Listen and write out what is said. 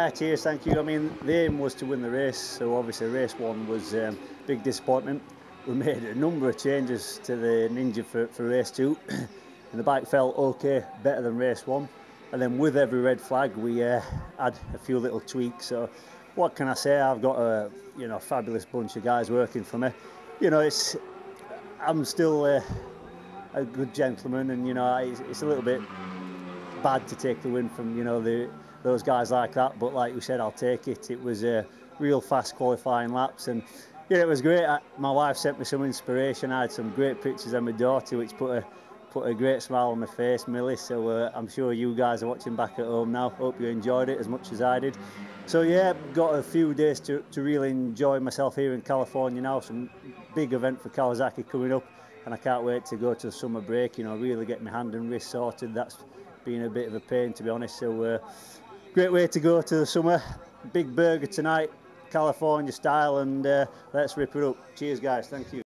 Yeah, cheers, thank you. I mean, the aim was to win the race, so obviously race one was um, big disappointment. We made a number of changes to the Ninja for, for race two, and the bike felt okay, better than race one. And then with every red flag, we uh, had a few little tweaks. So, what can I say? I've got a you know fabulous bunch of guys working for me. You know, it's I'm still uh, a good gentleman, and you know, it's, it's a little bit bad to take the win from you know the those guys like that. But like you said, I'll take it. It was a real fast qualifying laps and yeah, it was great. I, my wife sent me some inspiration. I had some great pictures of my daughter, which put a put a great smile on my face, Millie. So uh, I'm sure you guys are watching back at home now. Hope you enjoyed it as much as I did. So yeah, got a few days to, to really enjoy myself here in California now. Some big event for Kawasaki coming up, and I can't wait to go to the summer break. You know, really get my hand and wrist sorted. That's been a bit of a pain to be honest. So uh, great way to go to the summer. Big burger tonight, California style, and uh, let's rip it up. Cheers, guys. Thank you.